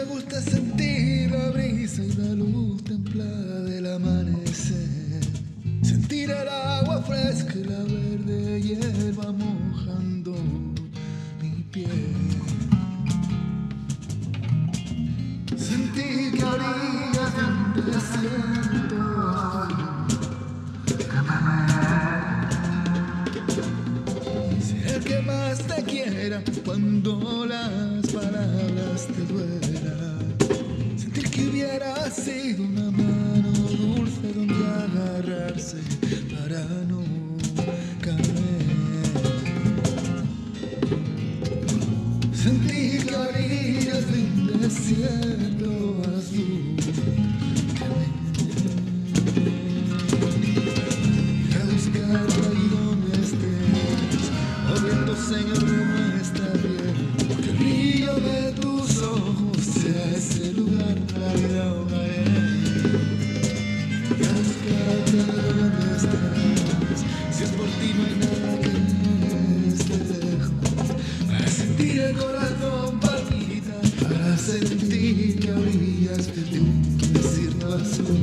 le gusta sentir la brisa y la luz templada del amanecer. Sentir el agua fresca y la verde hierba mojando mi piel. Sentir que a orillas de que más te quiera cuando las palabras te duelan. Hubiera sido una mano dulce donde agarrarse para no caer. Sentir que orillas de un desierto azul. A buscarte ahí donde estés, Señor sentir que a orillas de un desierto azul.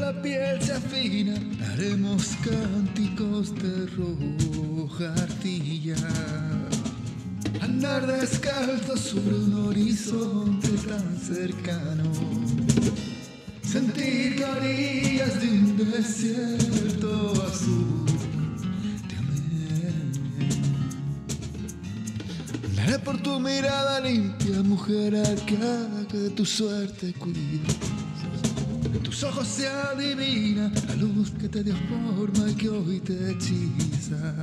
La piel se afina, haremos cánticos de roja artilla. Andar descalzo sobre un horizonte tan cercano. Sentir orillas de un desierto azul. Daré por tu mirada limpia, mujer arcada, que tu suerte cuida. Que tus ojos se adivina la luz que te dio forma y que hoy te hechiza.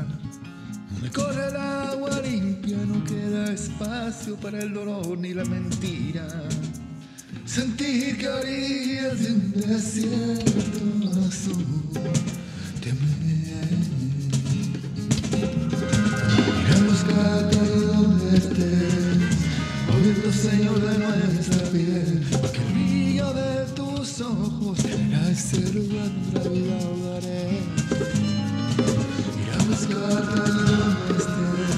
Donde corre el agua limpia no queda espacio para el dolor ni la mentira. Sentir que orillas de un desierto azul Señor de nuestra piel, que el brillo de tus ojos donde la vida ahogaré. Ir a buscarte donde estés,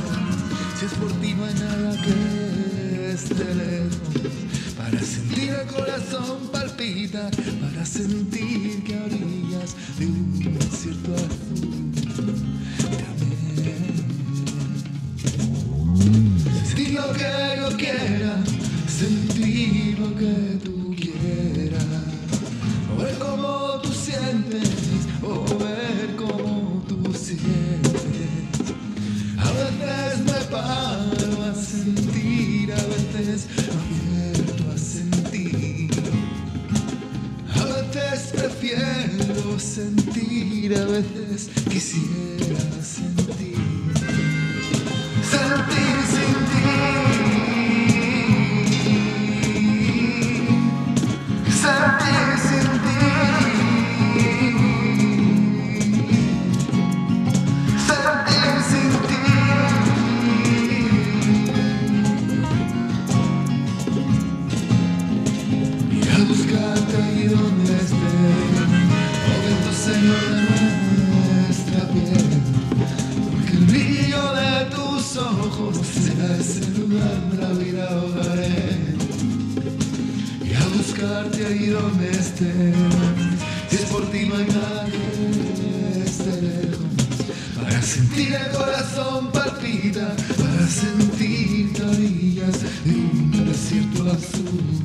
si es por ti no hay nada que esté lejos, para sentir el corazón palpita, para sentir que a orillas de un desierto azul amé. Sentir lo que yo quiera, sentir lo que tú quieras. Ver cómo tú sientes, o ver cómo tú sientes. A veces me paro a sentir, a veces abierto a sentir. A veces prefiero sentir, a veces quisiera. Sentir ojos será ese lugar vida ahogaré. Y a buscarte ahí donde estés. Si es por ti no hay nada que esté lejos. Para sentir el corazón palpita, para sentir a orillas de un desierto azul.